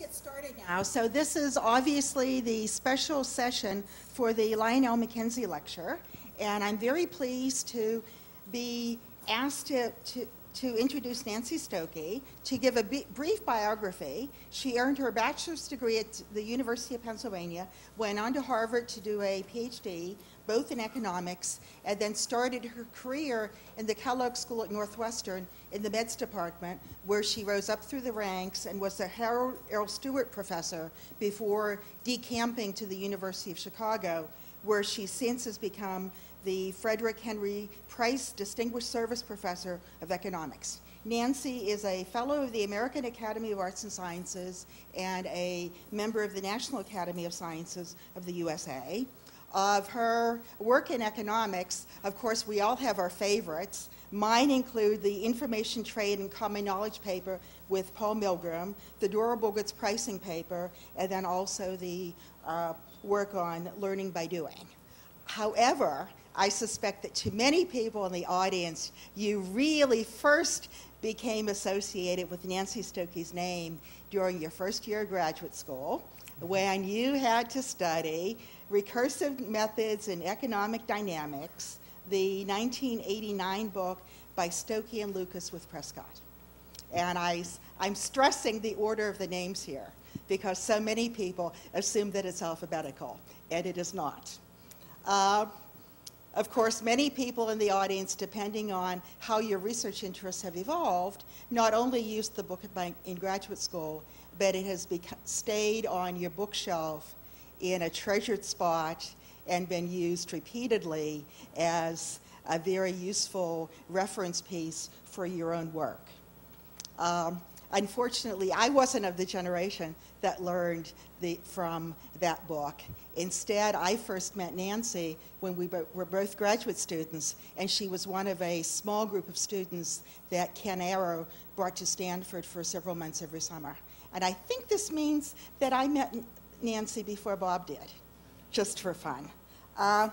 get started now. So this is obviously the special session for the Lionel McKenzie Lecture, and I'm very pleased to be asked to, to, to introduce Nancy Stokey, to give a brief biography. She earned her bachelor's degree at the University of Pennsylvania, went on to Harvard to do a PhD, both in economics, and then started her career in the Kellogg School at Northwestern in the Meds Department, where she rose up through the ranks and was the Harold L. Stuart professor before decamping to the University of Chicago, where she since has become the Frederick Henry Prince Distinguished Service Professor of Economics. Nancy is a fellow of the American Academy of Arts and Sciences and a member of the National Academy of Sciences of the USA. Of her work in economics, of course, we all have our favorites. Mine include the Information Trade and Common Knowledge paper with Paul Milgrom, the Durable Goods Pricing paper, and then also the uh, work on learning by doing. However, I suspect that to many people in the audience, you really first became associated with Nancy Stokey's name during your first year of graduate school when you had to study recursive methods in economic dynamics, the 1989 book by Stokey and Lucas with Prescott. And I, I'm stressing the order of the names here because so many people assume that it's alphabetical, and it is not. Uh, of course, many people in the audience, depending on how your research interests have evolved, not only used the book in graduate school, but it has stayed on your bookshelf in a treasured spot and been used repeatedly as a very useful reference piece for your own work. Um, unfortunately, I wasn't of the generation that learned the, from that book. Instead, I first met Nancy when we were both graduate students, and she was one of a small group of students that Ken Arrow brought to Stanford for several months every summer. And I think this means that I met Nancy before Bob did, just for fun. Uh,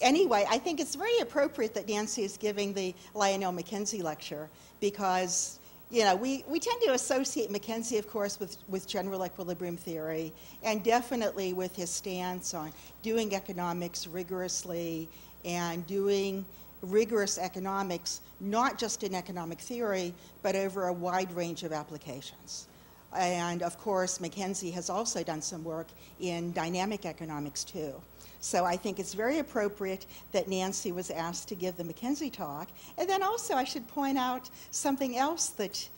anyway, I think it's very appropriate that Nancy is giving the Lionel McKenzie lecture because you know, we, we tend to associate McKenzie, of course, with, with general equilibrium theory, and definitely with his stance on doing economics rigorously and doing rigorous economics, not just in economic theory, but over a wide range of applications. And of course, McKenzie has also done some work in dynamic economics too. So I think it's very appropriate that Nancy was asked to give the McKenzie talk. And then also I should point out something else that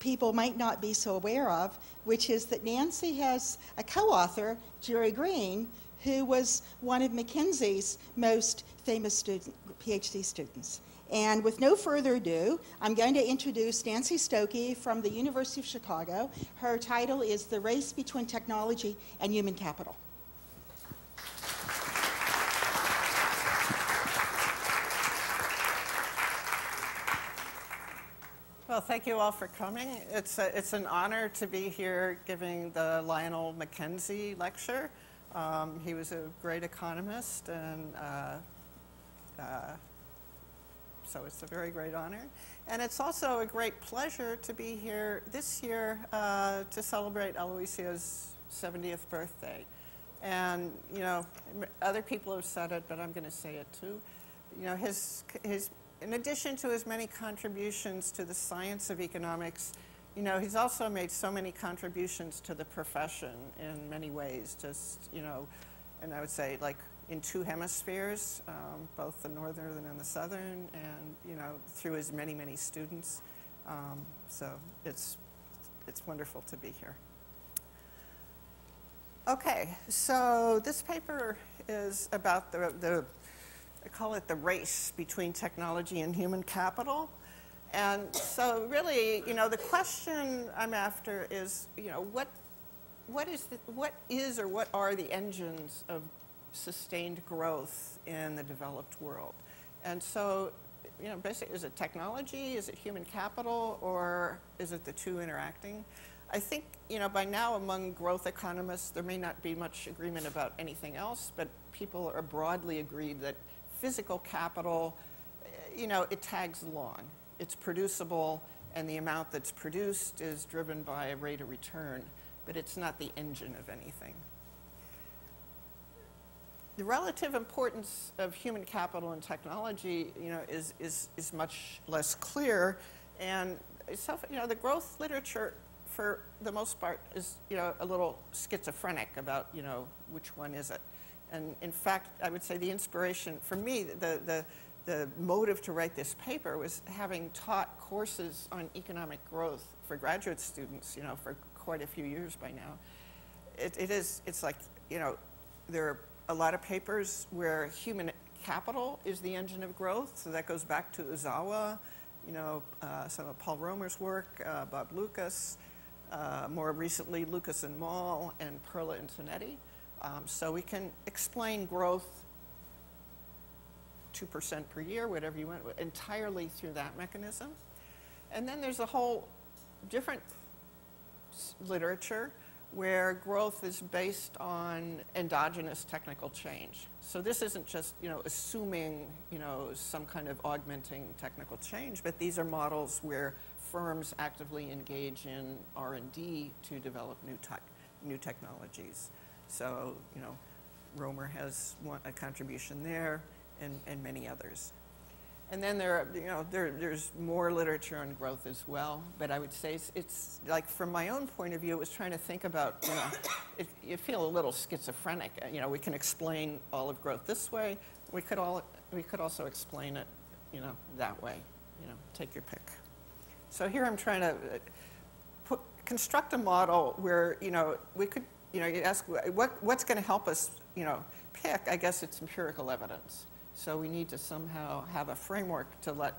people might not be so aware of, which is that Nancy has a co-author, Jerry Green, who was one of McKenzie's most famous student, PhD students. And with no further ado, I'm going to introduce Nancy Stokey from the University of Chicago. Her title is The Race Between Technology and Human Capital. Well, thank you all for coming. It's, a, it's an honor to be here giving the Lionel McKenzie lecture. Um, he was a great economist, and uh, uh, so it's a very great honor. And it's also a great pleasure to be here this year uh, to celebrate Aloisio's 70th birthday. And, you know, other people have said it, but I'm going to say it too. You know, his, his in addition to his many contributions to the science of economics, you know, he's also made so many contributions to the profession in many ways, just, you know, and I would say like in two hemispheres, um, both the northern and the southern, and, you know, through his many, many students. Um, so it's, it's wonderful to be here. Okay, so this paper is about the, the I call it the race between technology and human capital. And so really, you know, the question I'm after is, you know, what, what, is, the, what is or what are the engines of sustained growth in the developed world? And so, you know, basically, is it technology, is it human capital, or is it the two interacting? I think, you know, by now among growth economists, there may not be much agreement about anything else, but people are broadly agreed that physical capital, eh, you know, it tags along. It's producible, and the amount that's produced is driven by a rate of return. but it's not the engine of anything. The relative importance of human capital and technology, you know, is, is, is much less clear. And self, you know, the growth literature, for the most part, is, you know, a little schizophrenic about, you know, which one is it. And in fact, I would say the inspiration, for me, the, the, the motive to write this paper was having taught courses on economic growth for graduate students, you know, for quite a few years by now. It, it is, it's like, you know, there are a lot of papers where human capital is the engine of growth. So that goes back to Uzawa, you know, uh, some of Paul Romer's work, uh, Bob Lucas, uh, more recently Lucas and Moll, and Perla and Tonetti. Um, so we can explain growth 2% per year, whatever you want, entirely through that mechanism. And then there's a whole different literature where growth is based on endogenous technical change. So this isn't just, you know, assuming, you know, some kind of augmenting technical change, but these are models where firms actively engage in R&D to develop new, tech, new technologies. So, you know, Romer has one, a contribution there and, and many others. And then there, are, you know, there, there's more literature on growth as well. But I would say it's, it's, like from my own point of view, it was trying to think about, you know, it, you feel a little schizophrenic. You know, we can explain all of growth this way. We could all, we could also explain it, you know, that way. You know, take your pick. So here I'm trying to uh, put, construct a model where, you know, we could, you know, you ask what, what's going to help us, you know, pick. I guess it's empirical evidence. So we need to somehow have a framework to let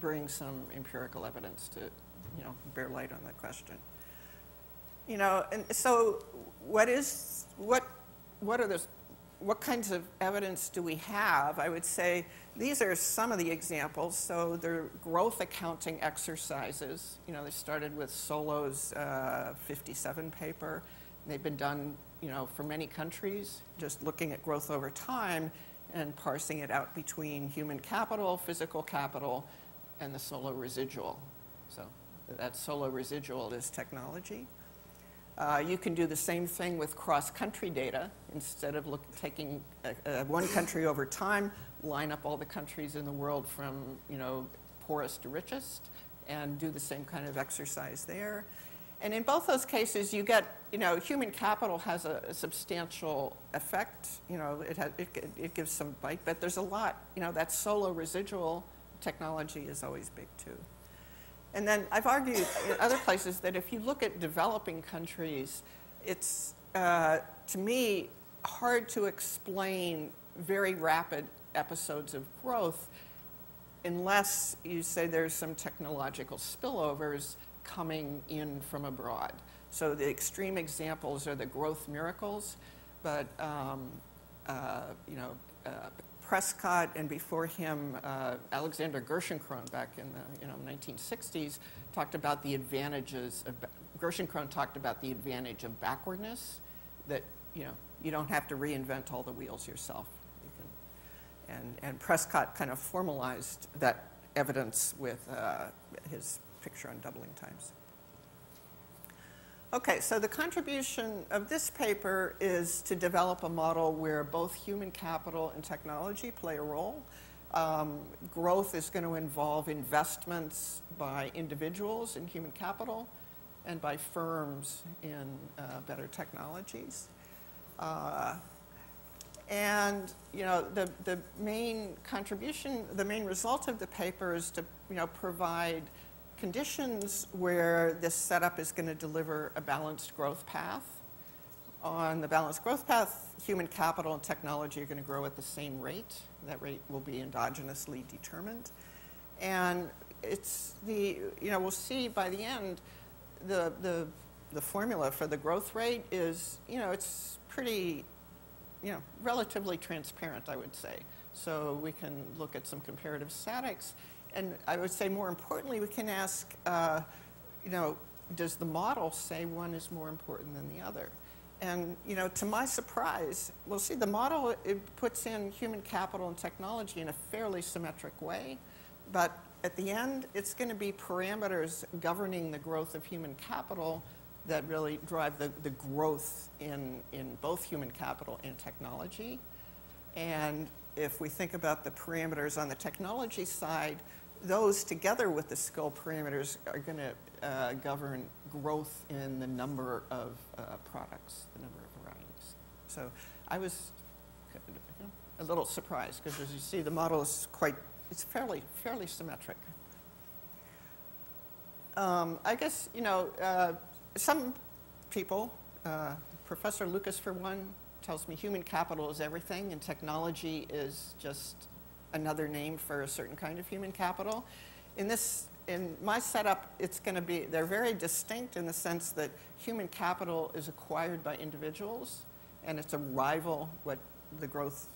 bring some empirical evidence to, you know, bear light on the question. You know, and so what is what what are the what kinds of evidence do we have? I would say these are some of the examples. So they're growth accounting exercises. You know, they started with Solow's uh, 57 paper. They've been done, you know, for many countries, just looking at growth over time and parsing it out between human capital, physical capital, and the Solow residual. So that Solow residual is technology. Uh, you can do the same thing with cross-country data. Instead of look, taking one country over time, line up all the countries in the world from you know poorest to richest, and do the same kind of exercise there. And in both those cases, you get, you know, human capital has a, a substantial effect. You know, it, has, it, it, gives some bite, but there's a lot, you know, that Solow residual technology is always big too. And then I've argued in other places that if you look at developing countries, it's, uh, to me, hard to explain very rapid episodes of growth unless you say there's some technological spillovers coming in from abroad. So the extreme examples are the growth miracles, but um, uh, you know, uh, Prescott and before him uh, Alexander Gerschenkron back in the you know 1960s talked about the advantages of Gerschenkron talked about the advantage of backwardness that you know you don't have to reinvent all the wheels yourself. You can, and and Prescott kind of formalized that evidence with uh, his picture on doubling times. Okay, so the contribution of this paper is to develop a model where both human capital and technology play a role. Um, growth is going to involve investments by individuals in human capital and by firms in uh, better technologies. Uh, and you know the, the main contribution, the main result of the paper is to you know provide conditions where this setup is going to deliver a balanced growth path. On the balanced growth path, human capital and technology are going to grow at the same rate. That rate will be endogenously determined. And it's the, you know, we'll see by the end, the, the, the formula for the growth rate is, you know, it's pretty, you know, relatively transparent, I would say. So we can look at some comparative statics and I would say more importantly, we can ask, uh, you know, does the model say one is more important than the other? And you know, to my surprise, we'll see the model it puts in human capital and technology in a fairly symmetric way, but at the end, it's going to be parameters governing the growth of human capital that really drive the, the growth in, in both human capital and technology. And if we think about the parameters on the technology side, those together with the skill parameters are going to uh, govern growth in the number of uh, products, the number of varieties. So I was a little surprised because as you see the model is quite, it's fairly, fairly symmetric. Um, I guess, you know, uh, some people, uh, Professor Lucas for one, tells me human capital is everything and technology is just another name for a certain kind of human capital. In this, in my setup, it's going to be, they're very distinct in the sense that human capital is acquired by individuals and it's a rival, what the growth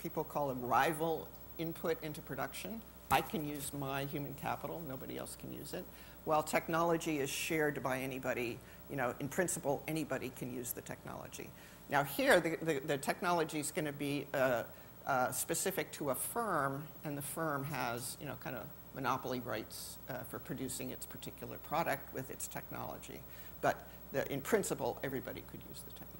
people call a rival input into production. I can use my human capital, nobody else can use it. While technology is shared by anybody, you know, in principle, anybody can use the technology. Now here, the, the, the technology is going to be uh, uh, specific to a firm, and the firm has, you know, kind of monopoly rights uh, for producing its particular product with its technology. But the, in principle, everybody could use the technology.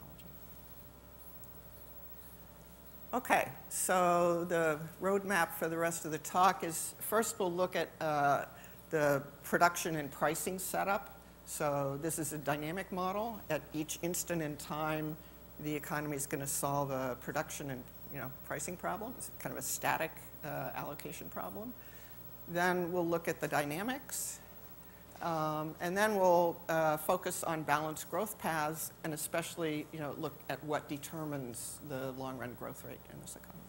Okay, so the roadmap for the rest of the talk is first we'll look at uh, the production and pricing setup. So this is a dynamic model. At each instant in time, the economy is going to solve a production and you know, pricing problem. It's kind of a static uh, allocation problem. Then we'll look at the dynamics. Um, and then we'll uh, focus on balanced growth paths and especially you know, look at what determines the long-run growth rate in this economy.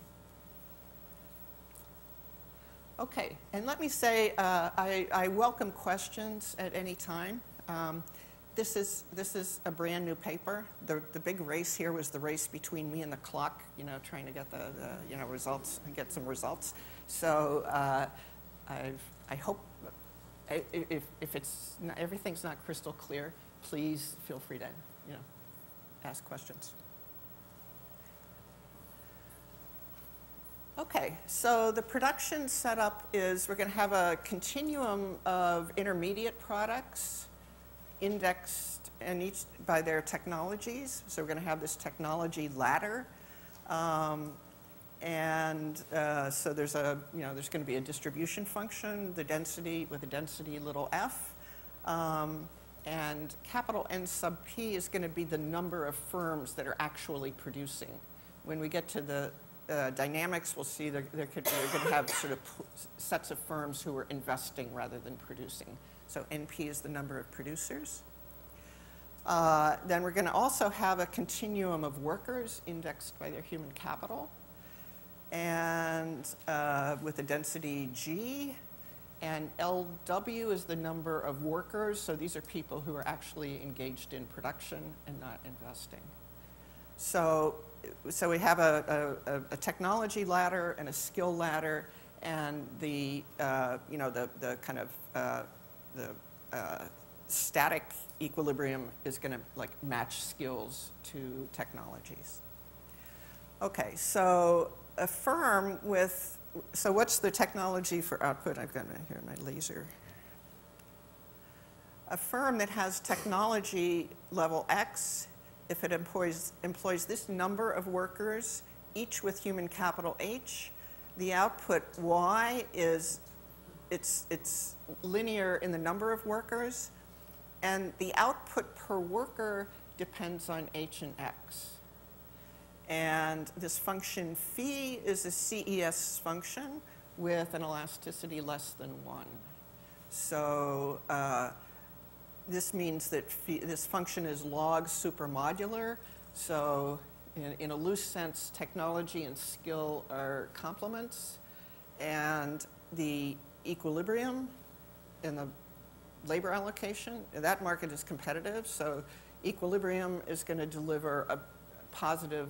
Okay, and let me say uh, I, I, welcome questions at any time. Um, this is, this is a brand new paper. The, the big race here was the race between me and the clock, you know, trying to get the, the you know, results and get some results. So uh, I've, I hope if, if it's not, everything's not crystal clear, please feel free to, you know, ask questions. Okay, so the production setup is we're going to have a continuum of intermediate products indexed and each by their technologies. So we're going to have this technology ladder. Um, and uh, so there's a, you know, there's going to be a distribution function, the density with a density little f. Um, and capital N sub p is going to be the number of firms that are actually producing. When we get to the uh, dynamics, we'll see there, there could be, we're going to have sort of sets of firms who are investing rather than producing. So NP is the number of producers. Uh, then we're going to also have a continuum of workers indexed by their human capital and uh, with a density G. And LW is the number of workers. So these are people who are actually engaged in production and not investing. So, so we have a, a, a technology ladder and a skill ladder and the, uh, you know, the, the kind of uh, the uh, static equilibrium is going to like match skills to technologies. Okay, so a firm with, so what's the technology for output? I've got here my laser. A firm that has technology level X, if it employs, employs this number of workers, each with human capital H, the output Y is it's, it's linear in the number of workers, and the output per worker depends on H and X. And this function phi is a CES function with an elasticity less than 1. So uh, this means that phi, this function is log supermodular. So in, in, a loose sense, technology and skill are complements. And the equilibrium in the labor allocation. That market is competitive, so equilibrium is going to deliver a positive,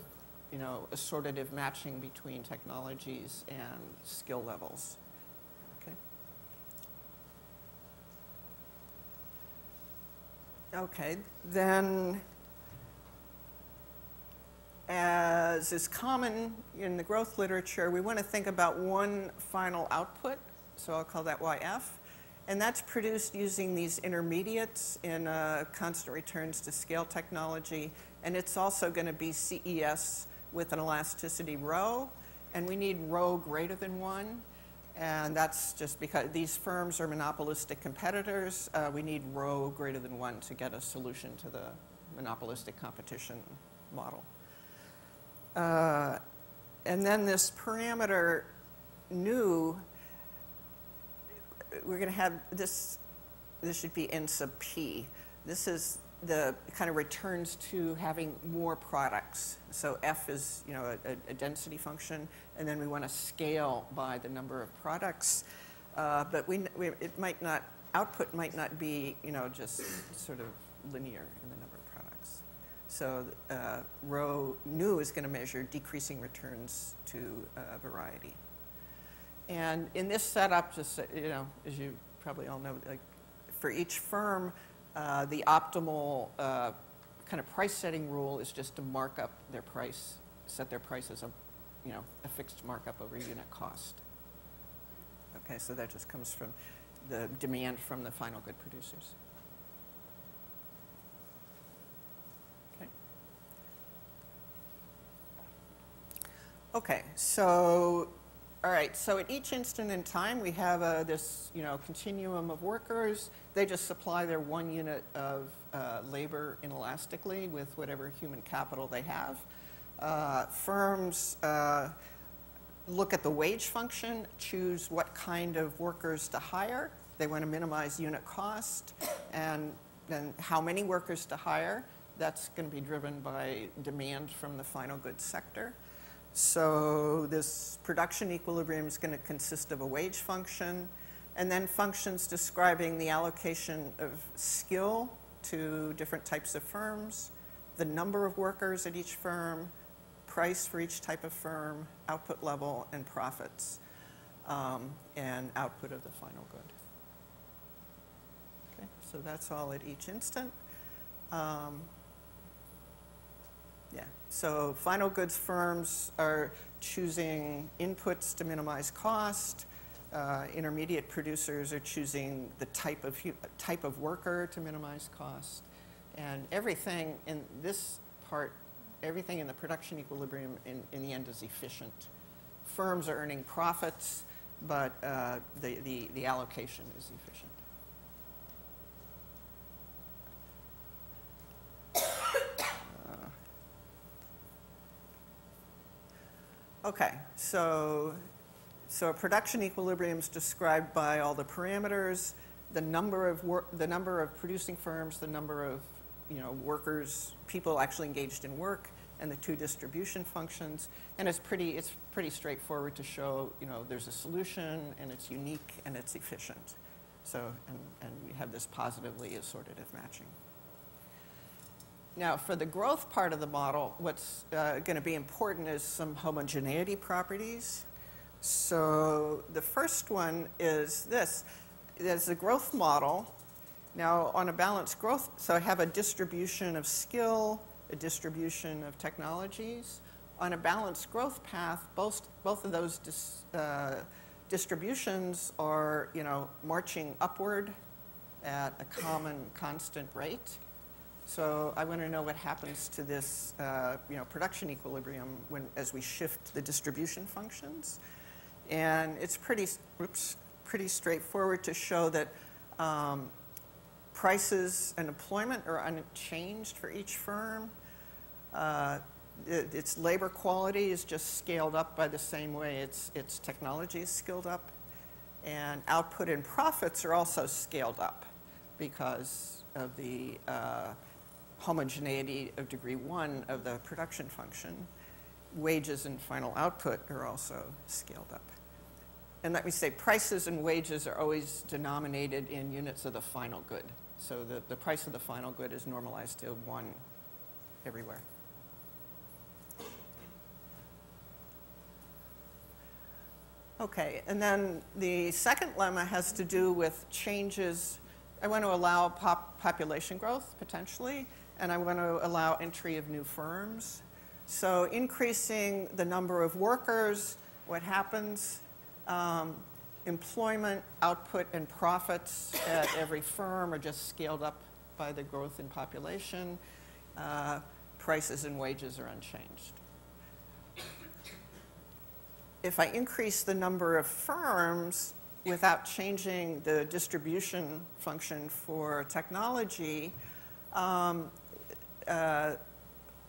you know, assortative matching between technologies and skill levels. Okay. Okay, then as is common in the growth literature, we want to think about one final output so I'll call that YF. And that's produced using these intermediates in uh, constant returns to scale technology. And it's also going to be CES with an elasticity rho. And we need rho greater than 1. And that's just because these firms are monopolistic competitors. Uh, we need rho greater than 1 to get a solution to the monopolistic competition model. Uh, and then this parameter nu, we're going to have this, this should be n sub p. This is the kind of returns to having more products. So f is, you know, a, a density function, and then we want to scale by the number of products. Uh, but we, we, it might not, output might not be, you know, just sort of linear in the number of products. So uh, rho nu is going to measure decreasing returns to uh, variety. And in this setup, just, you know, as you probably all know, like for each firm, uh, the optimal uh, kind of price setting rule is just to mark up their price, set their price as a, you know, a fixed markup over unit cost. Okay, so that just comes from the demand from the final good producers. Okay. Okay, so all right, so at each instant in time, we have uh, this, you know, continuum of workers. They just supply their one unit of uh, labor inelastically with whatever human capital they have. Uh, firms uh, look at the wage function, choose what kind of workers to hire. They want to minimize unit cost, and then how many workers to hire. That's going to be driven by demand from the final goods sector. So this production equilibrium is going to consist of a wage function and then functions describing the allocation of skill to different types of firms, the number of workers at each firm, price for each type of firm, output level, and profits, um, and output of the final good. Okay, so that's all at each instant. Um, yeah. So final goods firms are choosing inputs to minimize cost. Uh, intermediate producers are choosing the type of, type of worker to minimize cost. And everything in this part, everything in the production equilibrium in, in the end is efficient. Firms are earning profits, but uh, the, the, the allocation is efficient. Okay, so, so production equilibrium is described by all the parameters, the number of the number of producing firms, the number of you know workers, people actually engaged in work, and the two distribution functions. And it's pretty, it's pretty straightforward to show you know there's a solution and it's unique and it's efficient. So and, and we have this positively assortative matching. Now, for the growth part of the model, what's uh, going to be important is some homogeneity properties. So the first one is this. There's a growth model. Now, on a balanced growth, so I have a distribution of skill, a distribution of technologies. On a balanced growth path, both, both of those dis, uh, distributions are, you know, marching upward at a common constant rate. So I want to know what happens to this, uh, you know, production equilibrium when, as we shift the distribution functions. And it's pretty, oops, pretty straightforward to show that um, prices and employment are unchanged for each firm. Uh, it, its labor quality is just scaled up by the same way its, its technology is scaled up. And output and profits are also scaled up because of the uh, homogeneity of degree one of the production function, wages and final output are also scaled up. And let me say, prices and wages are always denominated in units of the final good. So the, the price of the final good is normalized to one everywhere. Okay, and then the second lemma has to do with changes. I want to allow pop population growth, potentially, and I want to allow entry of new firms. So increasing the number of workers, what happens? Um, employment, output, and profits at every firm are just scaled up by the growth in population. Uh, prices and wages are unchanged. If I increase the number of firms without changing the distribution function for technology, um, uh,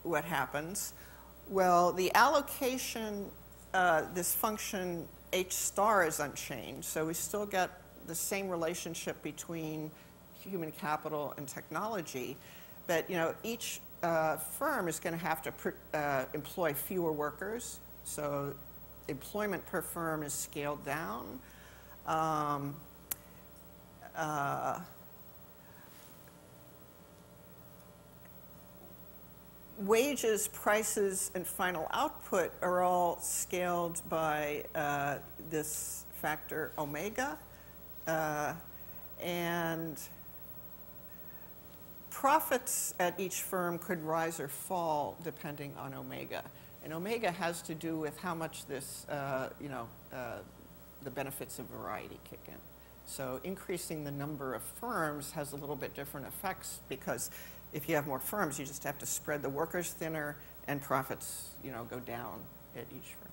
what happens? Well, the allocation, uh, this function H star is unchanged, so we still get the same relationship between human capital and technology, but you know, each uh, firm is going to have to uh, employ fewer workers, so employment per firm is scaled down. Um, wages, prices, and final output are all scaled by uh, this factor omega. Uh, and profits at each firm could rise or fall depending on omega. And omega has to do with how much this, uh, you know, uh, the benefits of variety kick in. So increasing the number of firms has a little bit different effects because if you have more firms, you just have to spread the workers thinner and profits, you know, go down at each firm.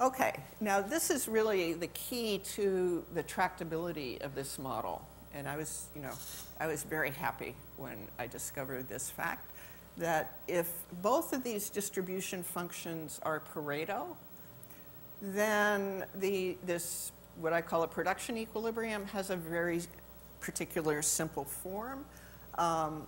Okay, now this is really the key to the tractability of this model. And I was, you know, I was very happy when I discovered this fact that if both of these distribution functions are Pareto, then the, this, what I call a production equilibrium, has a very particular simple form. Um,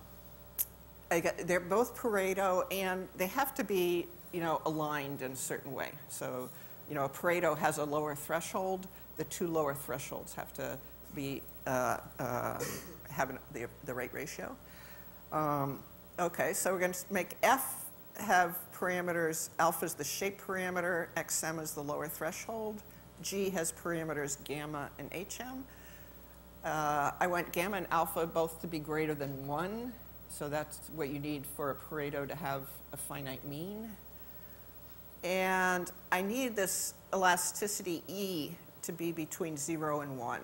got, they're both Pareto, and they have to be, you know, aligned in a certain way. So, you know, a Pareto has a lower threshold. The two lower thresholds have to be uh, uh, have an, the, the rate ratio. Um, okay, so we're going to make F have parameters, alpha is the shape parameter, xm is the lower threshold, G has parameters gamma and hm. Uh, I want gamma and alpha both to be greater than 1, so that's what you need for a Pareto to have a finite mean. And I need this elasticity E to be between 0 and 1.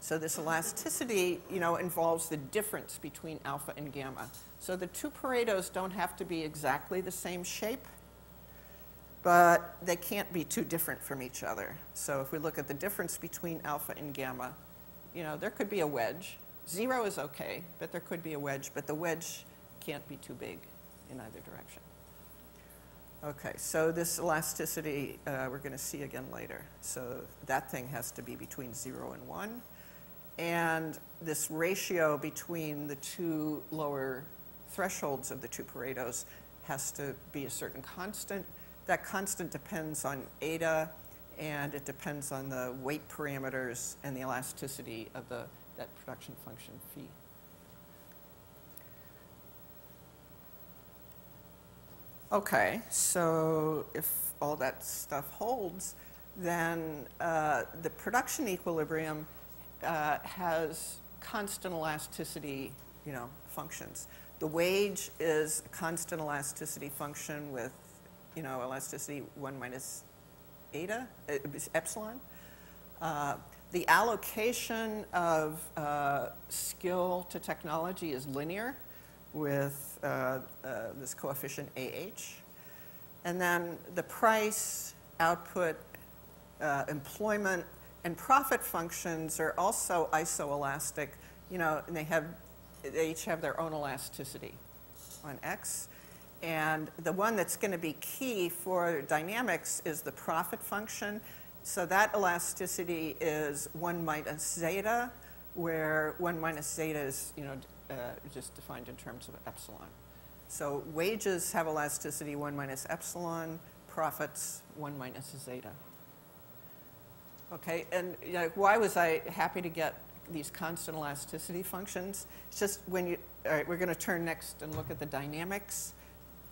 So this elasticity, you know, involves the difference between alpha and gamma. So the two Paretos don't have to be exactly the same shape, but they can't be too different from each other. So if we look at the difference between alpha and gamma, you know, there could be a wedge. Zero is okay, but there could be a wedge, but the wedge can't be too big in either direction. Okay, so this elasticity uh, we're going to see again later. So that thing has to be between 0 and 1 and this ratio between the two lower thresholds of the two Paretos has to be a certain constant. That constant depends on eta, and it depends on the weight parameters and the elasticity of the, that production function phi. Okay, so if all that stuff holds, then uh, the production equilibrium uh, has constant elasticity, you know, functions. The wage is a constant elasticity function with, you know, elasticity 1 minus eta, uh, epsilon. Uh, the allocation of uh, skill to technology is linear with uh, uh, this coefficient AH. And then the price, output, employment, and profit functions are also isoelastic, you know, and they have, they each have their own elasticity on X. And the one that's going to be key for dynamics is the profit function. So that elasticity is 1 minus zeta, where 1 minus zeta is, you know, uh, just defined in terms of epsilon. So wages have elasticity 1 minus epsilon, profits 1 minus zeta. Okay, and you know, why was I happy to get these constant elasticity functions? It's just when you, all right, we're going to turn next and look at the dynamics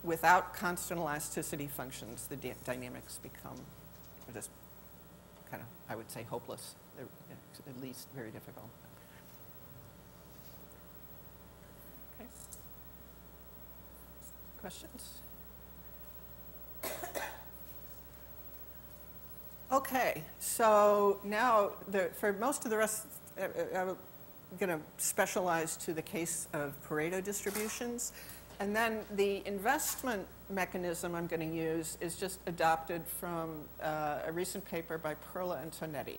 without constant elasticity functions, the dynamics become just kind of, I would say, hopeless, They're at least very difficult. Okay. Questions? okay, so now the, for most of the rest, I, I'm going to specialize to the case of Pareto distributions. And then the investment mechanism I'm going to use is just adopted from uh, a recent paper by Perla and Tonetti.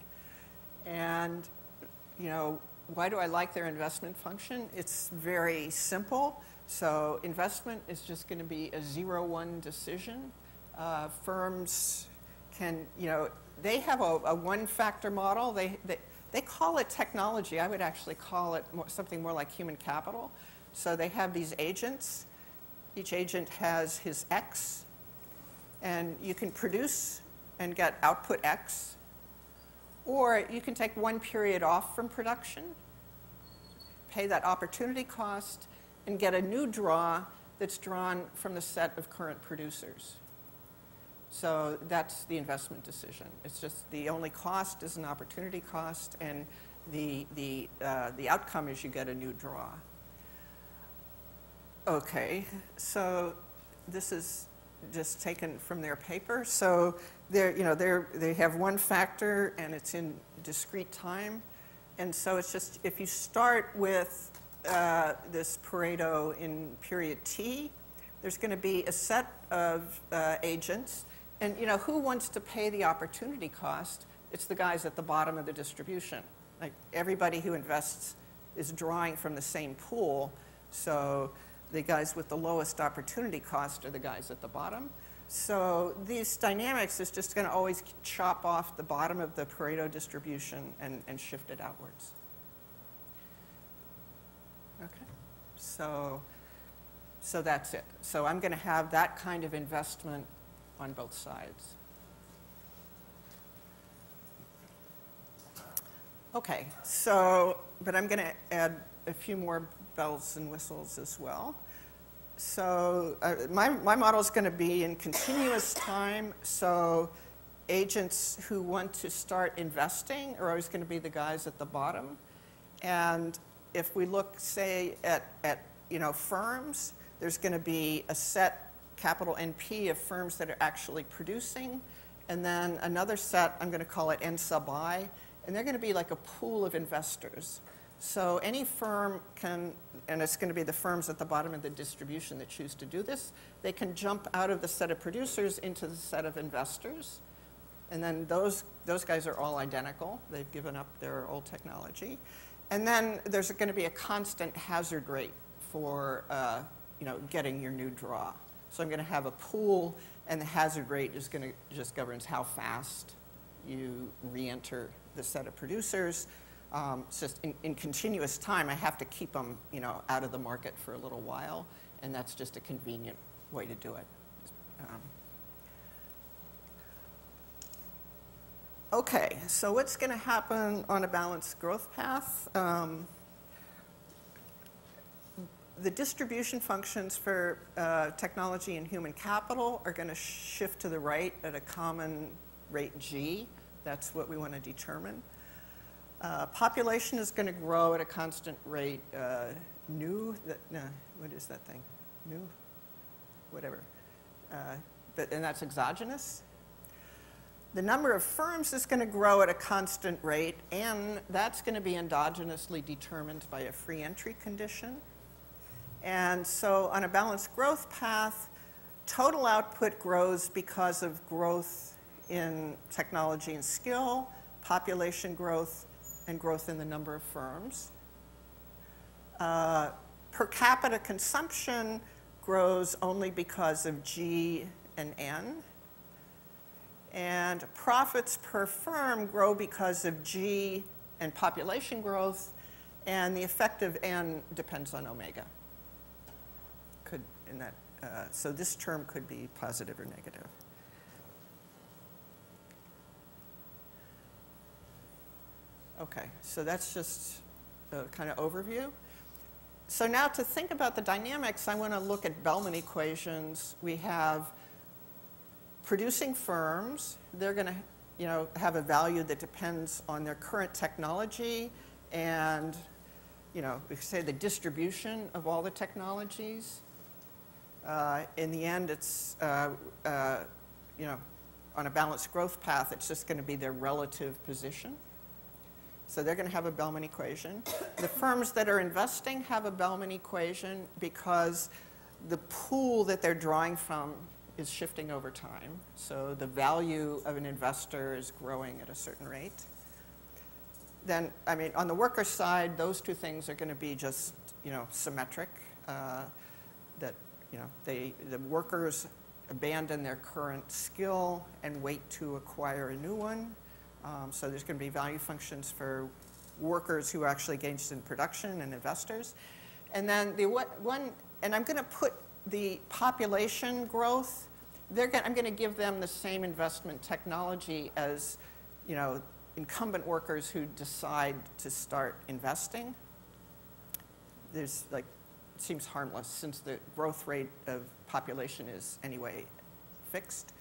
And, you know, why do I like their investment function? It's very simple. So investment is just going to be a zero-one decision. Uh, firms can, you know, they have a, a one-factor model. They, they, they call it technology. I would actually call it more, something more like human capital. So they have these agents. Each agent has his X, and you can produce and get output X, or you can take one period off from production, pay that opportunity cost, and get a new draw that's drawn from the set of current producers. So that's the investment decision. It's just the only cost is an opportunity cost, and the, the, uh, the outcome is you get a new draw. Okay, so this is just taken from their paper. So they're, you know, they're, they have one factor and it's in discrete time. And so it's just, if you start with uh, this Pareto in period T, there's going to be a set of uh, agents. And, you know, who wants to pay the opportunity cost? It's the guys at the bottom of the distribution. Like everybody who invests is drawing from the same pool. So the guys with the lowest opportunity cost are the guys at the bottom. So these dynamics is just going to always chop off the bottom of the Pareto distribution and, and shift it outwards. Okay, so, so that's it. So I'm going to have that kind of investment on both sides. Okay, so, but I'm going to add a few more bells and whistles as well. So uh, my, my model is going to be in continuous time. So agents who want to start investing are always going to be the guys at the bottom. And if we look, say, at, at you know, firms, there's going to be a set capital NP of firms that are actually producing, and then another set, I'm going to call it N sub I, and they're going to be like a pool of investors. So any firm can, and it's going to be the firms at the bottom of the distribution that choose to do this, they can jump out of the set of producers into the set of investors. And then those, those guys are all identical. They've given up their old technology. And then there's going to be a constant hazard rate for uh, you know, getting your new draw. So I'm going to have a pool, and the hazard rate is going to just governs how fast you re-enter the set of producers. Um, just in, in, continuous time, I have to keep them, you know, out of the market for a little while, and that's just a convenient way to do it. Um, okay, so what's going to happen on a balanced growth path? Um, the distribution functions for uh, technology and human capital are going to shift to the right at a common rate g. That's what we want to determine. Uh, population is going to grow at a constant rate. Uh, new, that, no, what is that thing? New, whatever. Uh, but, and that's exogenous. The number of firms is going to grow at a constant rate, and that's going to be endogenously determined by a free entry condition. And so on a balanced growth path, total output grows because of growth in technology and skill, population growth and growth in the number of firms. Uh, per capita consumption grows only because of G and N. And profits per firm grow because of G and population growth, and the effect of N depends on omega. Could in that, uh, so this term could be positive or negative. Okay, so that's just a kind of overview. So now to think about the dynamics, I want to look at Bellman equations. We have producing firms. They're going to you know, have a value that depends on their current technology and you know, we say the distribution of all the technologies. Uh, in the end, it's uh, uh, you know, on a balanced growth path, it's just going to be their relative position. So they're going to have a Bellman equation. The firms that are investing have a Bellman equation because the pool that they're drawing from is shifting over time. So the value of an investor is growing at a certain rate. Then, I mean, on the worker side, those two things are going to be just, you know, symmetric. Uh, that, you know, they, the workers abandon their current skill and wait to acquire a new one. Um, so there's going to be value functions for workers who are actually engaged in production and investors. And then the one, and I'm going to put the population growth, they're going, I'm going to give them the same investment technology as, you know, incumbent workers who decide to start investing. There's like, it seems harmless since the growth rate of population is anyway fixed.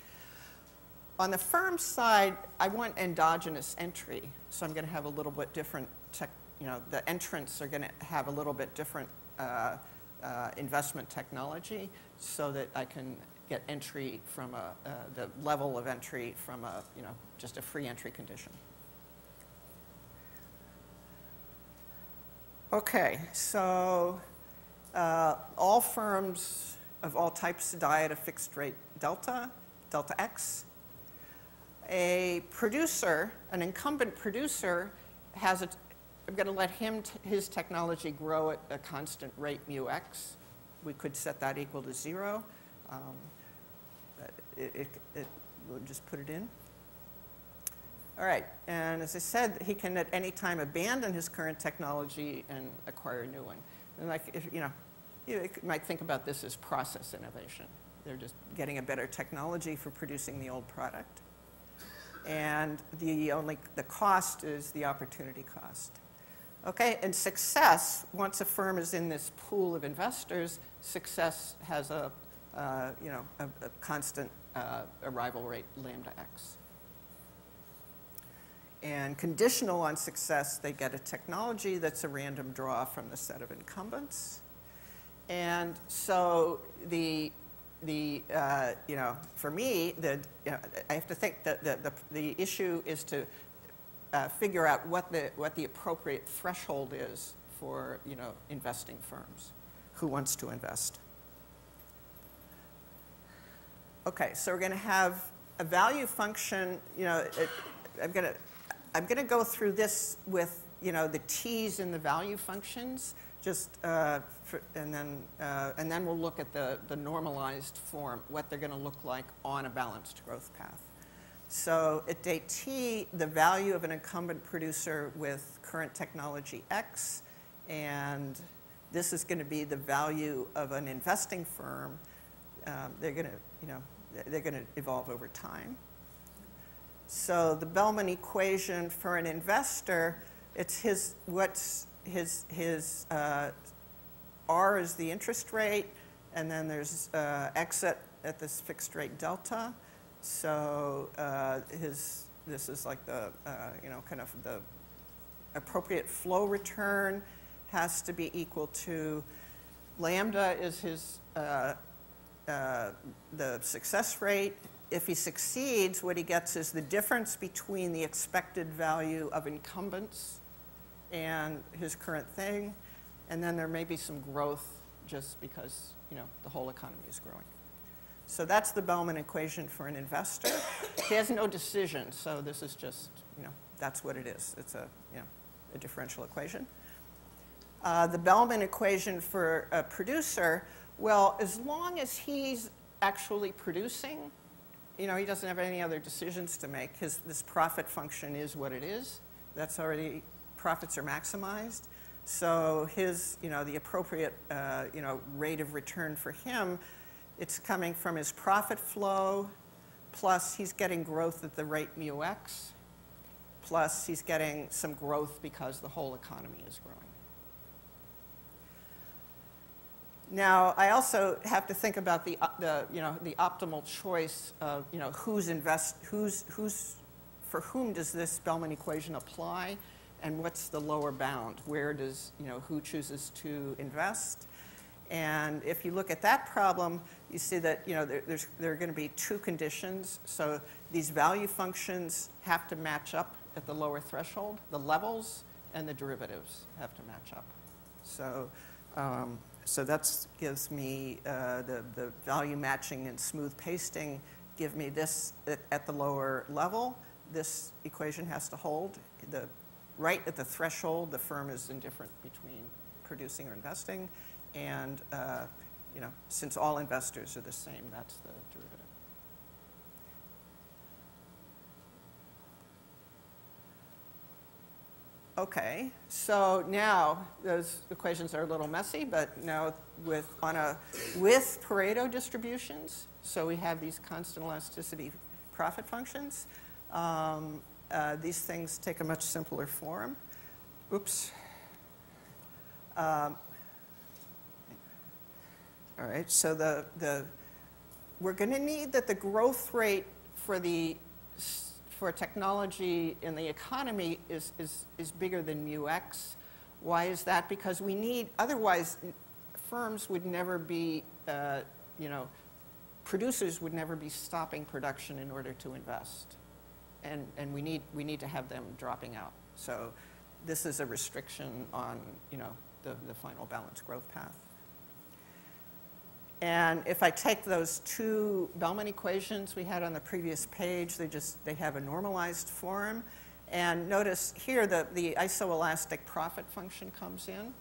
On the firm side, I want endogenous entry, so I'm going to have a little bit different tech, you know, the entrants are going to have a little bit different uh, uh, investment technology so that I can get entry from a, uh, the level of entry from a, you know, just a free entry condition. Okay, so uh, all firms of all types die at a fixed rate delta, delta x. A producer, an incumbent producer, has a, I'm going to let him, his technology grow at a constant rate mu x. We could set that equal to zero. Um, it, it, it, we'll just put it in. All right, and as I said, he can at any time abandon his current technology and acquire a new one. And like, if, you know, you might think about this as process innovation. They're just getting a better technology for producing the old product. And the only, the cost is the opportunity cost. Okay, and success, once a firm is in this pool of investors, success has a, uh, you know, a, a constant uh, arrival rate, lambda x and conditional on success, they get a technology that's a random draw from the set of incumbents. And so the, the uh, you know, for me, the, you know, I have to think that the, the, the issue is to uh, figure out what the, what the appropriate threshold is for, you know, investing firms. Who wants to invest? Okay, so we're going to have a value function, you know, it, I'm going to I'm going to go through this with you know the t's in the value functions, just uh, for, and then uh, and then we'll look at the the normalized form, what they're going to look like on a balanced growth path. So at day t, the value of an incumbent producer with current technology x, and this is going to be the value of an investing firm. Um, they're going to you know they're going to evolve over time. So the Bellman equation for an investor, it's his, what's his, his uh, R is the interest rate, and then there's uh, exit at this fixed rate delta. So uh, his, this is like the, uh, you know, kind of the appropriate flow return has to be equal to lambda is his, uh, uh, the success rate, if he succeeds, what he gets is the difference between the expected value of incumbents and his current thing, and then there may be some growth just because you know the whole economy is growing. So that's the Bellman equation for an investor. he has no decision, so this is just you know that's what it is. It's a you know a differential equation. Uh, the Bellman equation for a producer, well, as long as he's actually producing, you know, he doesn't have any other decisions to make. His, this profit function is what it is. That's already, profits are maximized. So his, you know, the appropriate, uh, you know, rate of return for him, it's coming from his profit flow, plus he's getting growth at the rate mu x, plus he's getting some growth because the whole economy is growing. Now, I also have to think about the, uh, the, you know, the optimal choice of, you know, who's invest, who's, who's, for whom does this Bellman equation apply, and what's the lower bound? Where does, you know, who chooses to invest? And if you look at that problem, you see that you know there, there's there are going to be two conditions. So these value functions have to match up at the lower threshold. The levels and the derivatives have to match up. So um, so that gives me uh, the the value matching and smooth pasting give me this at, at the lower level. This equation has to hold. The right at the threshold, the firm is indifferent between producing or investing. And, uh, you know, since all investors are the same, that's the derivative. Okay, so now those equations are a little messy, but now with on a with Pareto distributions, so we have these constant elasticity profit functions. Um, uh, these things take a much simpler form. Oops. Um, all right, so the, the, we're going to need that the growth rate for the for technology in the economy is, is, is bigger than mu x. Why is that? Because we need, otherwise, firms would never be, uh, you know, producers would never be stopping production in order to invest. And, and we, need, we need to have them dropping out. So this is a restriction on, you know, the, the final balanced growth path. And if I take those two Bellman equations we had on the previous page, they just they have a normalized form. And notice here the, the isoelastic profit function comes in.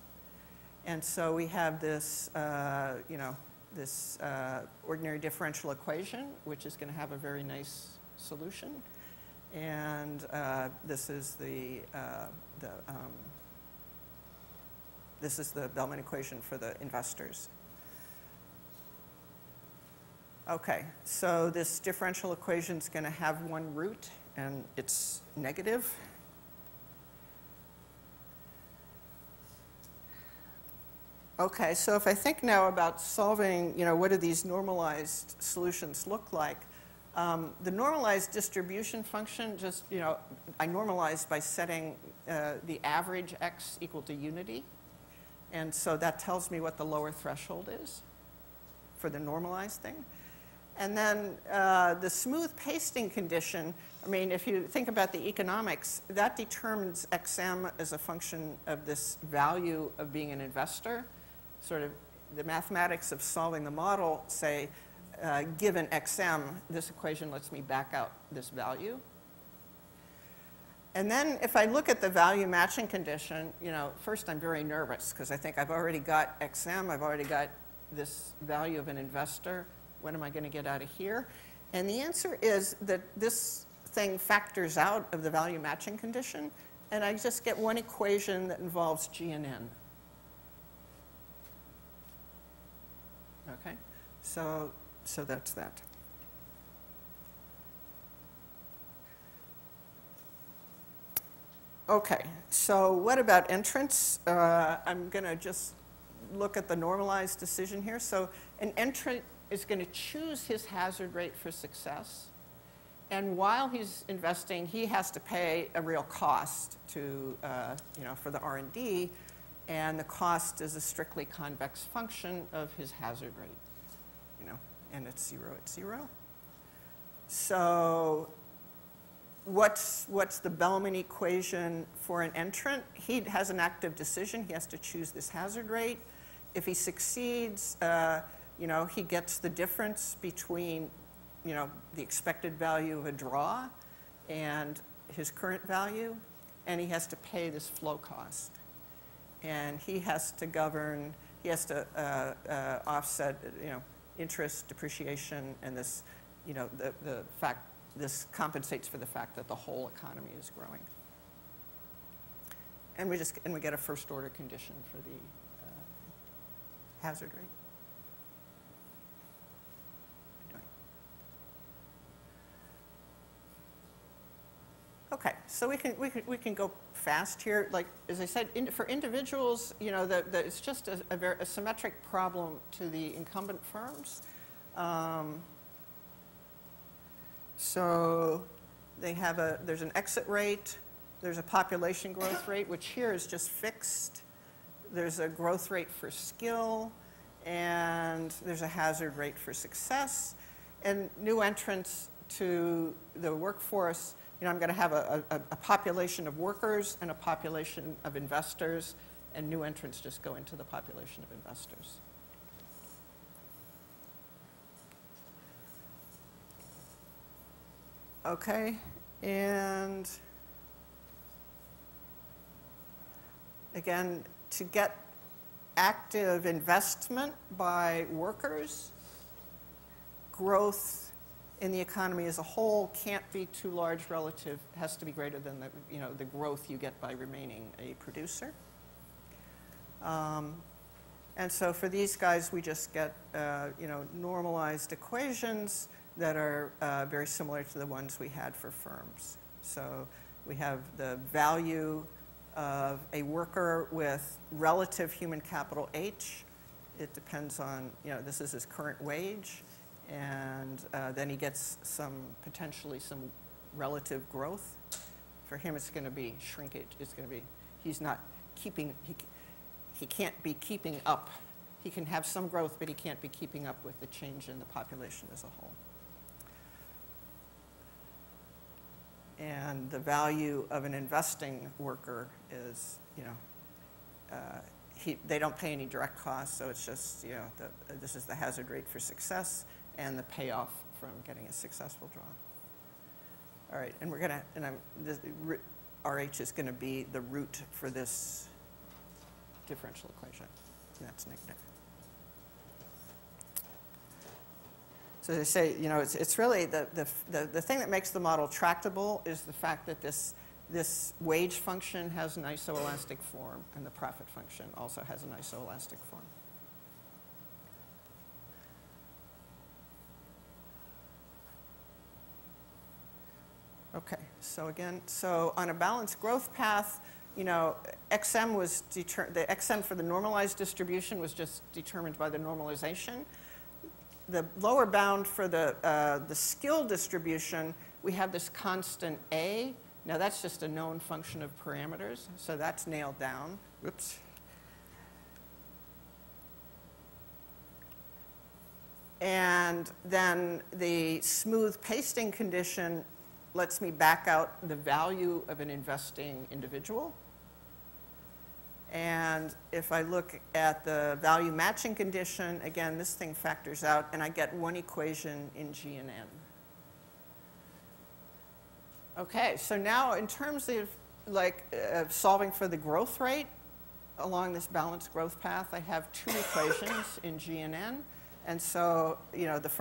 And so we have this, uh, you know, this uh, ordinary differential equation, which is going to have a very nice solution. And uh, this is the, uh, the um, this is the Bellman equation for the investors. Okay, so this differential equation is going to have one root, and it's negative. Okay, so if I think now about solving, you know, what do these normalized solutions look like? Um, the normalized distribution function, just, you know, I normalized by setting uh, the average x equal to unity. And so that tells me what the lower threshold is for the normalized thing. And then uh, the smooth pasting condition, I mean, if you think about the economics, that determines XM as a function of this value of being an investor. Sort of the mathematics of solving the model say, uh, given XM, this equation lets me back out this value. And then if I look at the value matching condition, you know, first I'm very nervous because I think I've already got XM, I've already got this value of an investor what am I going to get out of here? And the answer is that this thing factors out of the value matching condition, and I just get one equation that involves G and N. Okay, so, so that's that. Okay, so what about entrants? Uh, I'm going to just look at the normalized decision here. So an entrant is going to choose his hazard rate for success. And while he's investing, he has to pay a real cost to, uh, you know, for the R&D, and the cost is a strictly convex function of his hazard rate, and it's zero at zero. So what's, what's the Bellman equation for an entrant? He has an active decision. He has to choose this hazard rate. If he succeeds, uh, you know, he gets the difference between, you know, the expected value of a draw and his current value, and he has to pay this flow cost. And he has to govern, he has to uh, uh, offset, you know, interest, depreciation, and this, you know, the, the fact, this compensates for the fact that the whole economy is growing. And we just, and we get a first order condition for the uh, hazard rate. Okay, so we can, we can, we can go fast here. Like, as I said, in, for individuals, you know, the, the, it's just a, a, very, a symmetric problem to the incumbent firms. Um, so they have a, there's an exit rate, there's a population growth rate, which here is just fixed. There's a growth rate for skill, and there's a hazard rate for success. And new entrants to the workforce, you know, I'm going to have a, a, a population of workers and a population of investors, and new entrants just go into the population of investors. Okay, and again, to get active investment by workers, growth in the economy as a whole can't be too large relative, has to be greater than the, you know, the growth you get by remaining a producer. Um, and so for these guys, we just get, uh, you know, normalized equations that are uh, very similar to the ones we had for firms. So we have the value of a worker with relative human capital H. It depends on, you know, this is his current wage, and uh, then he gets some, potentially some relative growth. For him, it's going to be shrinkage. It's going to be, he's not keeping, he, he can't be keeping up. He can have some growth, but he can't be keeping up with the change in the population as a whole. And the value of an investing worker is, you know, uh, he, they don't pay any direct costs, so it's just, you know, the, this is the hazard rate for success and the payoff from getting a successful draw. All right, and we're to, and I'm, this, RH is to be the root for this differential equation. And that's negative. So they say, you know, it's, it's really the, the, the, the thing that makes the model tractable is the fact that this, this wage function has an isoelastic form and the profit function also has an isoelastic form. Okay, so again, so on a balanced growth path, you know, XM was deter- the XM for the normalized distribution was just determined by the normalization the lower bound for the, uh, the skill distribution, we have this constant A. Now that's just a known function of parameters, so that's nailed down. Oops. And then the smooth pasting condition lets me back out the value of an investing individual. And if I look at the value matching condition, again, this thing factors out, and I get one equation in G and N. Okay, so now in terms of like uh, solving for the growth rate along this balanced growth path, I have two equations in G and N. And so, you know, the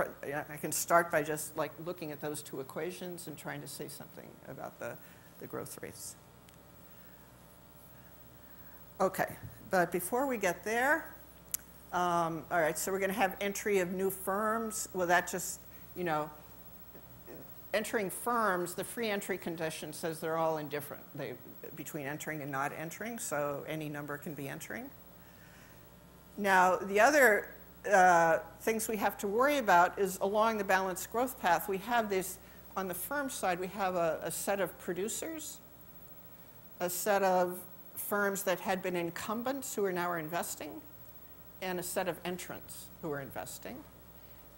I can start by just like looking at those two equations and trying to say something about the, the growth rates. Okay, but before we get there, um, all right, so we're going to have entry of new firms. Well, that just, you know, entering firms, the free entry condition says they're all indifferent they, between entering and not entering, so any number can be entering. Now, the other uh, things we have to worry about is along the balanced growth path, we have this, on the firm side, we have a, a set of producers, a set of firms that had been incumbents who are now investing, and a set of entrants who are investing.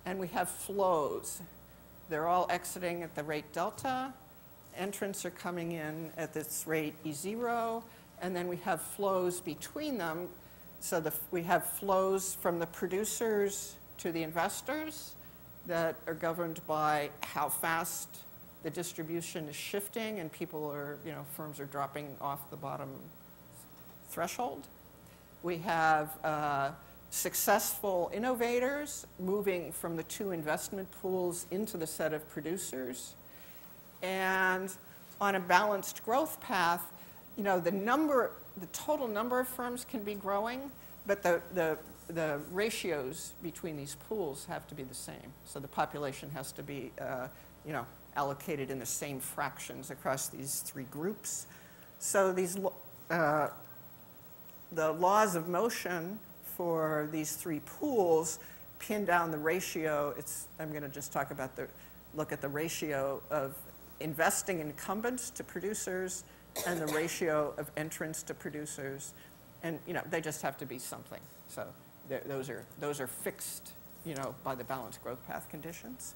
And we have flows. They're all exiting at the rate delta. Entrants are coming in at this rate E0. And then we have flows between them. So the, we have flows from the producers to the investors that are governed by how fast the distribution is shifting and people are, you know, firms are dropping off the bottom threshold. We have uh, successful innovators moving from the two investment pools into the set of producers. And on a balanced growth path, you know, the number, the total number of firms can be growing, but the, the, the ratios between these pools have to be the same. So the population has to be, uh, you know, allocated in the same fractions across these three groups. So these uh, the laws of motion for these three pools pin down the ratio. It's, I'm going to just talk about the, look at the ratio of investing incumbents to producers and the ratio of entrants to producers. And, you know, they just have to be something. So th- those are, those are fixed, you know, by the balanced growth path conditions.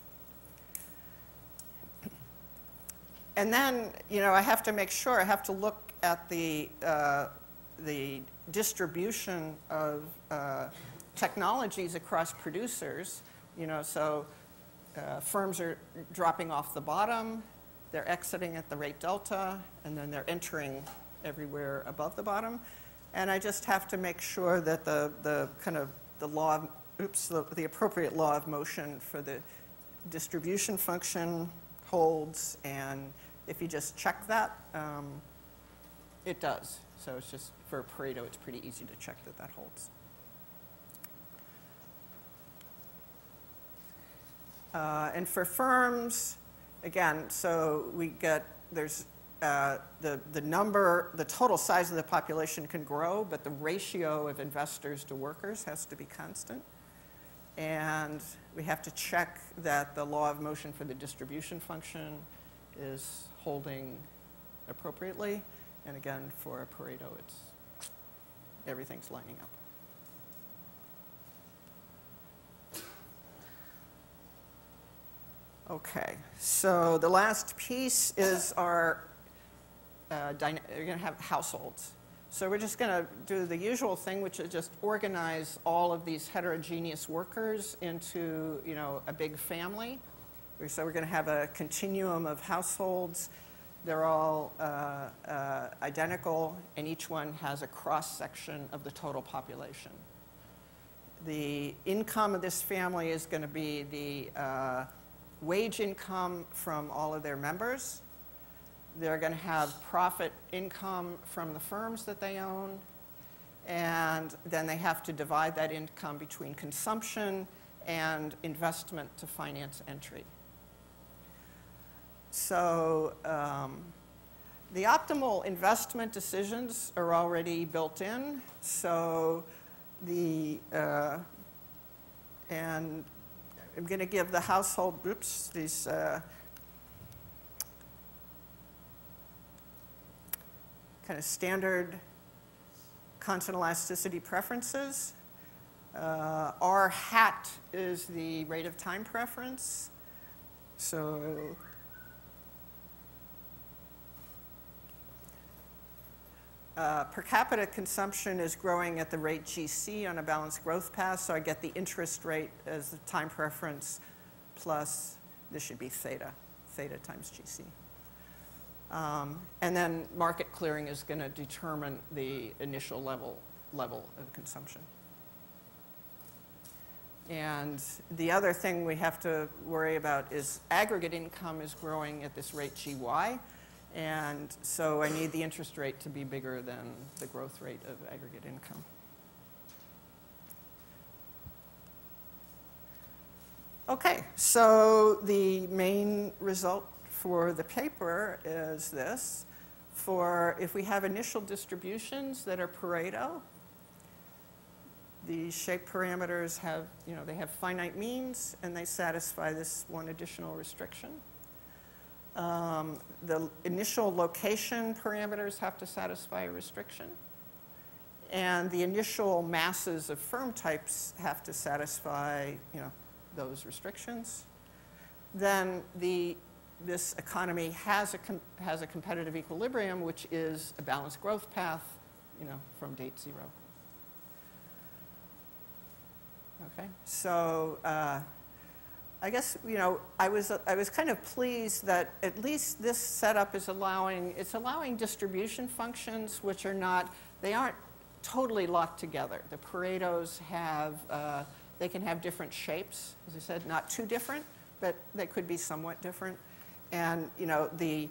And then, you know, I have to make sure, I have to look at the, uh, the distribution of uh, technologies across producers, you know, so uh, firms are dropping off the bottom, they're exiting at the rate delta, and then they're entering everywhere above the bottom. And I just have to make sure that the, the kind of the law, of, oops, the, the appropriate law of motion for the distribution function holds. And if you just check that, um, it does. So it's just for Pareto, it's pretty easy to check that that holds. Uh, and for firms, again, so we get, there's uh, the, the number, the total size of the population can grow, but the ratio of investors to workers has to be constant. And we have to check that the law of motion for the distribution function is holding appropriately. And again, for a Pareto, it's, everything's lining up. Okay, so the last piece is our, uh, we're going to have households. So we're just going to do the usual thing, which is just organize all of these heterogeneous workers into, you know, a big family. So we're going to have a continuum of households. They're all uh, uh, identical, and each one has a cross section of the total population. The income of this family is going to be the uh, wage income from all of their members. They're going to have profit income from the firms that they own. And then they have to divide that income between consumption and investment to finance entry. So um, the optimal investment decisions are already built in. So the, uh, and I'm going to give the household, oops, these uh, kind of standard constant elasticity preferences. Uh, R hat is the rate of time preference. So Uh, per capita consumption is growing at the rate GC on a balanced growth path, so I get the interest rate as the time preference plus, this should be theta, theta times GC. Um, and then market clearing is going to determine the initial level, level of consumption. And the other thing we have to worry about is aggregate income is growing at this rate GY. And so I need the interest rate to be bigger than the growth rate of aggregate income. Okay, so the main result for the paper is this. For if we have initial distributions that are Pareto, the shape parameters have, you know, they have finite means and they satisfy this one additional restriction. Um, the initial location parameters have to satisfy a restriction. And the initial masses of firm types have to satisfy, you know, those restrictions. Then the, this economy has a, has a competitive equilibrium, which is a balanced growth path, you know, from date zero. Okay, so uh, I guess, you know, I was, I was kind of pleased that at least this setup is allowing, it's allowing distribution functions which are not, they aren't totally locked together. The Paretos have, uh, they can have different shapes, as I said, not too different, but they could be somewhat different. And, you know, the,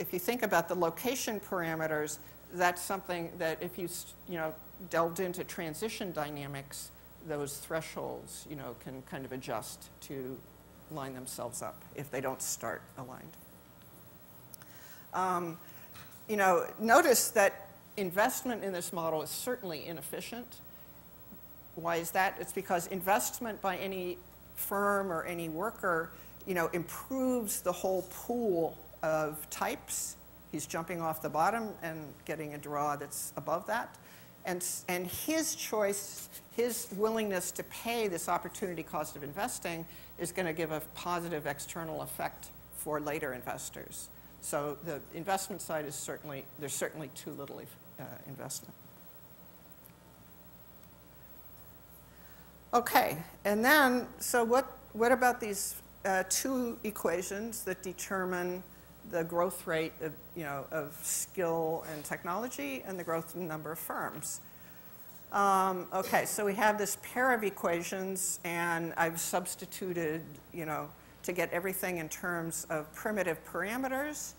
if you think about the location parameters, that's something that if you, you know, delved into transition dynamics, those thresholds, you know, can kind of adjust to line themselves up if they don't start aligned. Um, you know, notice that investment in this model is certainly inefficient. Why is that? It's because investment by any firm or any worker, you know, improves the whole pool of types. He's jumping off the bottom and getting a draw that's above that. And, and his choice, his willingness to pay this opportunity cost of investing is going to give a positive external effect for later investors. So the investment side is certainly, there's certainly too little uh, investment. Okay, and then, so what, what about these uh, two equations that determine the growth rate of, you know, of skill and technology and the growth in the number of firms? Um, okay, so we have this pair of equations, and I've substituted, you know, to get everything in terms of primitive parameters.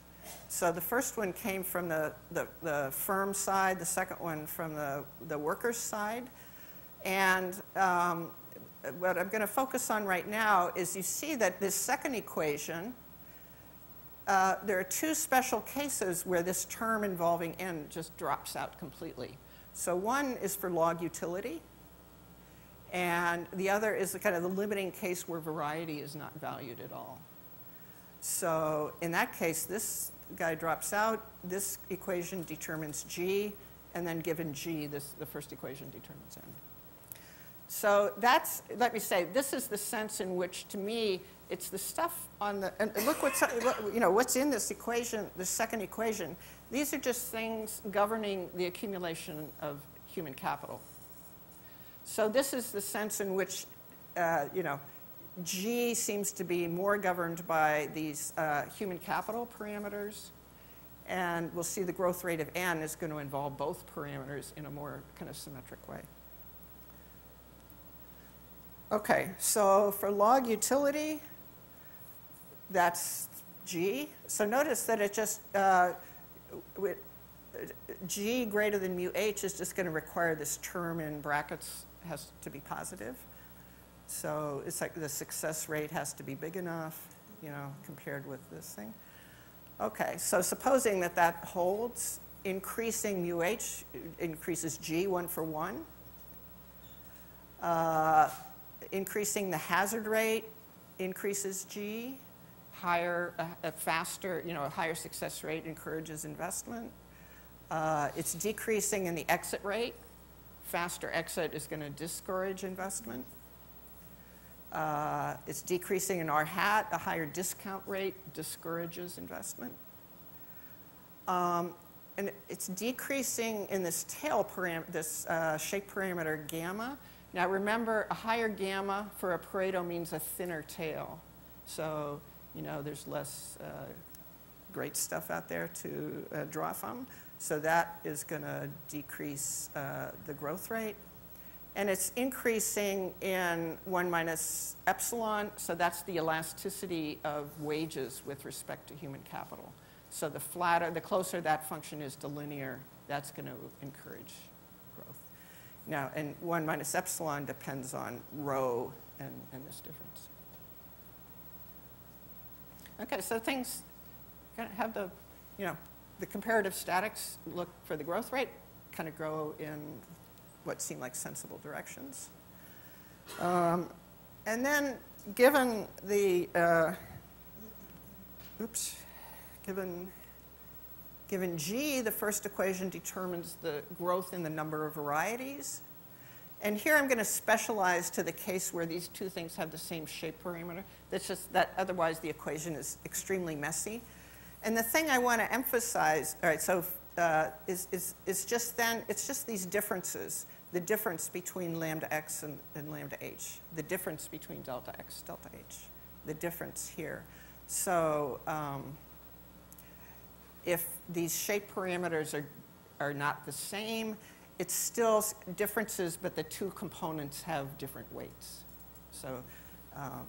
So the first one came from the, the, the firm side, the second one from the, the workers' side. And um, what I'm going to focus on right now is you see that this second equation, uh, there are two special cases where this term involving n just drops out completely. So one is for log utility, and the other is the kind of the limiting case where variety is not valued at all. So in that case, this guy drops out, this equation determines g, and then given g, this, the first equation determines n. So that's, let me say, this is the sense in which, to me, it's the stuff on the, and look what's, you know, what's in this equation, the second equation. These are just things governing the accumulation of human capital. So this is the sense in which, uh, you know, G seems to be more governed by these uh, human capital parameters. And we'll see the growth rate of N is going to involve both parameters in a more kind of symmetric way. Okay, so for log utility, that's G. So notice that it just, uh, G greater than mu H is just going to require this term in brackets has to be positive. So it's like the success rate has to be big enough, you know, compared with this thing. Okay, so supposing that that holds, increasing mu H increases G one for one. Uh, increasing the hazard rate increases G. Higher, uh, a faster, you know, a higher success rate encourages investment. Uh, it's decreasing in the exit rate. Faster exit is going to discourage investment. Uh, it's decreasing in R hat. A higher discount rate discourages investment. Um, and it's decreasing in this tail parameter, this uh, shape parameter gamma. Now remember, a higher gamma for a Pareto means a thinner tail. So, you know, there's less uh, great stuff out there to uh, draw from. So that is going to decrease uh, the growth rate. And it's increasing in 1 minus epsilon, so that's the elasticity of wages with respect to human capital. So the flatter, the closer that function is to linear, that's going to encourage growth. Now, and 1 minus epsilon depends on rho and, and this difference. Okay, so things kind of have the, you know, the comparative statics look for the growth rate, kind of grow in what seem like sensible directions. Um, and then given the, uh, oops, given, given G, the first equation determines the growth in the number of varieties. And here I'm going to specialize to the case where these two things have the same shape parameter. That's just that otherwise the equation is extremely messy. And the thing I want to emphasize, all right, so uh, is, is, is just then, it's just these differences, the difference between lambda x and, and lambda h, the difference between delta x, delta h, the difference here. So um, if these shape parameters are, are not the same, it's still differences, but the two components have different weights. So um,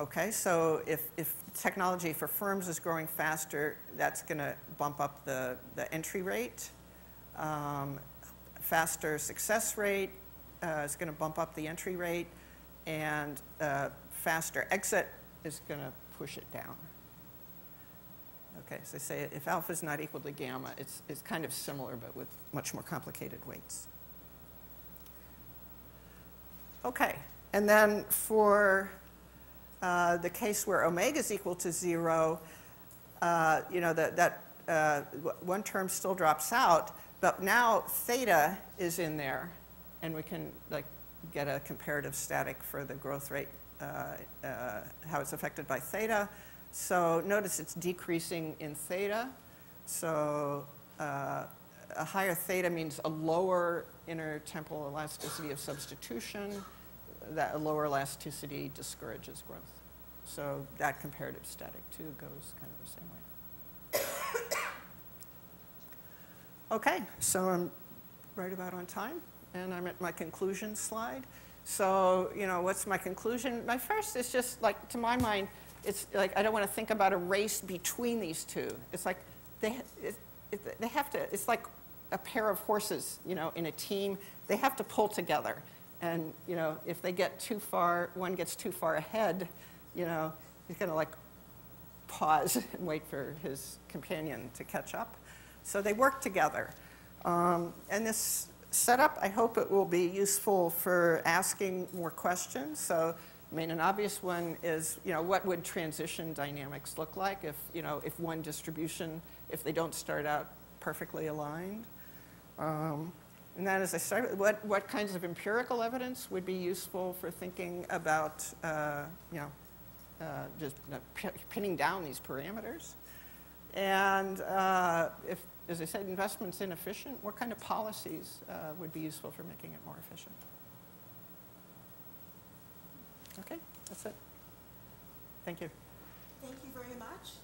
Okay, so if, if technology for firms is growing faster, that's going to bump up the, the entry rate. Um, faster success rate uh, is going to bump up the entry rate, and uh, faster exit is going to push it down. Okay, so say if alpha is not equal to gamma, it's, it's kind of similar, but with much more complicated weights. Okay, and then for uh, the case where omega is equal to zero, uh, you know, that, that uh, one term still drops out, but now theta is in there, and we can like get a comparative static for the growth rate, uh, uh, how it's affected by theta. So notice it's decreasing in theta. So uh, a higher theta means a lower intertemporal elasticity of substitution. That lower elasticity discourages growth. So that comparative static too goes kind of the same way. Okay, so I'm right about on time, and I'm at my conclusion slide. So, you know, what's my conclusion? My first is just like, to my mind, it's like I don't want to think about a race between these two. It's like they, it, it, they have to, it's like a pair of horses, you know, in a team. They have to pull together. And, you know, if they get too far, one gets too far ahead, you know, he's going to like pause and wait for his companion to catch up. So they work together. Um, and this setup, I hope it will be useful for asking more questions. So, I mean, an obvious one is, you know, what would transition dynamics look like if, you know, if one distribution, if they don't start out perfectly aligned? Um, and then as I started, what, what kinds of empirical evidence would be useful for thinking about, uh, you know, uh, just uh, p- pinning down these parameters? And uh, if, as I said, investment's inefficient, what kind of policies uh, would be useful for making it more efficient? Okay, that's it. Thank you. Thank you very much.